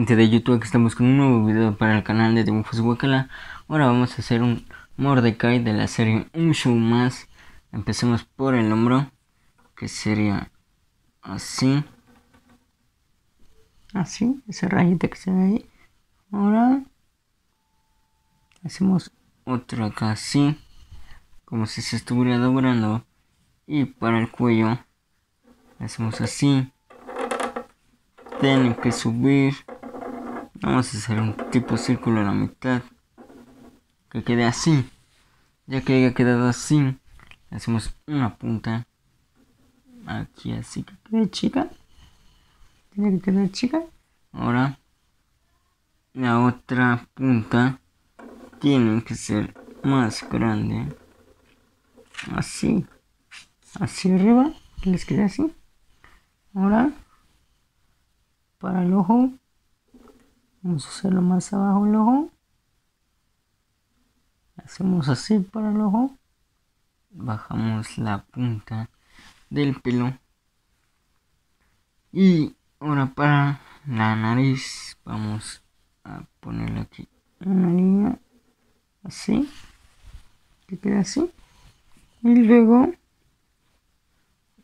Gente de YouTube, aquí estamos con un nuevo video para el canal de Dibujos Wakala. Ahora vamos a hacer un Mordecai de la serie Un Show Más. Empecemos por el hombro, que sería así. Así, esa rayita que se ve ahí. Ahora hacemos otra acá así, como si se estuviera doblando. Y para el cuello, hacemos así. Tienen que subir Vamos a hacer un tipo círculo a la mitad. Que quede así. Ya que haya quedado así, hacemos una punta. Aquí así que quede chica. Tiene que quedar chica. Ahora, la otra punta tiene que ser más grande. Así. Hacia arriba. Que les quede así. Ahora, para el ojo Vamos a hacerlo más abajo el ojo. Hacemos así para el ojo. Bajamos la punta del pelo. Y ahora para la nariz vamos a ponerle aquí una línea así. Que queda así. Y luego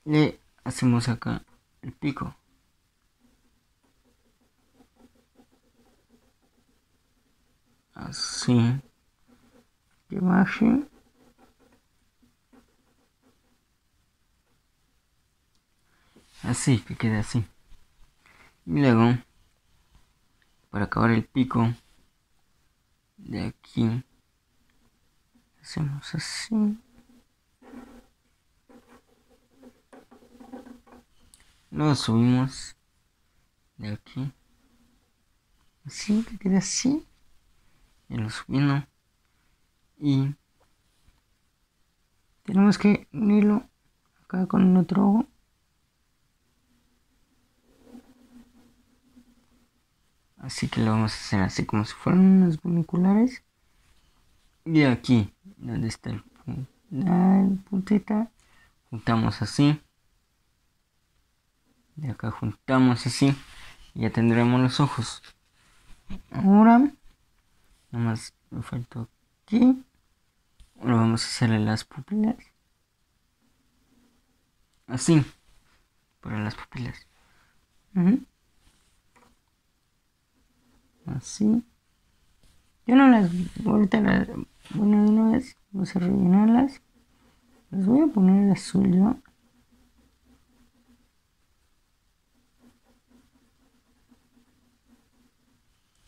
le hacemos acá el pico. Así. Que baje así que quede así. Y luego para acabar el pico de aquí hacemos así. Lo subimos de aquí. Así que quede así y lo subiendo. Y tenemos que unirlo acá con el otro ojo. Así que lo vamos a hacer así como si fueran unos funiculares y aquí donde está el, la puntita juntamos así. Y acá juntamos así. Ya tendremos los ojos. Ahora Nada más me faltó aquí. Ahora vamos a hacerle las pupilas. Así. Para las pupilas. Así. Yo no las. Ahorita las. Bueno, de una vez. Vamos a rellenarlas. Les voy a poner el azul yo.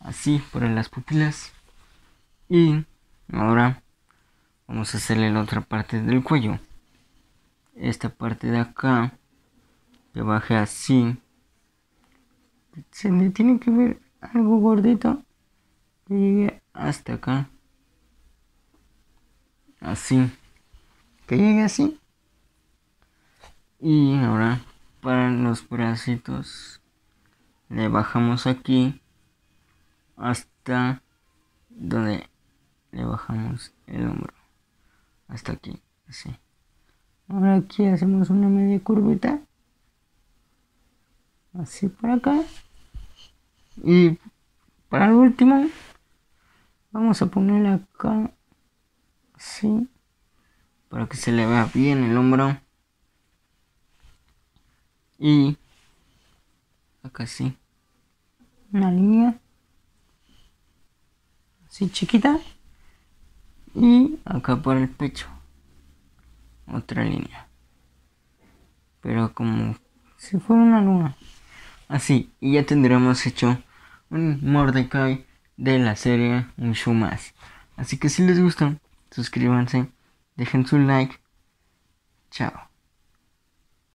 Así, para las pupilas. Y ahora vamos a hacerle la otra parte del cuello. Esta parte de acá, que baje así. Se le tiene que ver algo gordito que llegue hasta acá. Así. Que llegue así. Y ahora para los bracitos le bajamos aquí hasta donde le bajamos el hombro. Hasta aquí así. Ahora aquí hacemos una media curvita. Así para acá. Y para el último vamos a poner acá así para que se le vea bien el hombro. Y acá sí. Una línea. Así chiquita y acá por el pecho. Otra línea. Pero como si fuera una luna. Así y ya tendremos hecho un Mordecai de la serie un show más. Así que si les gustó suscríbanse dejen su like. Chao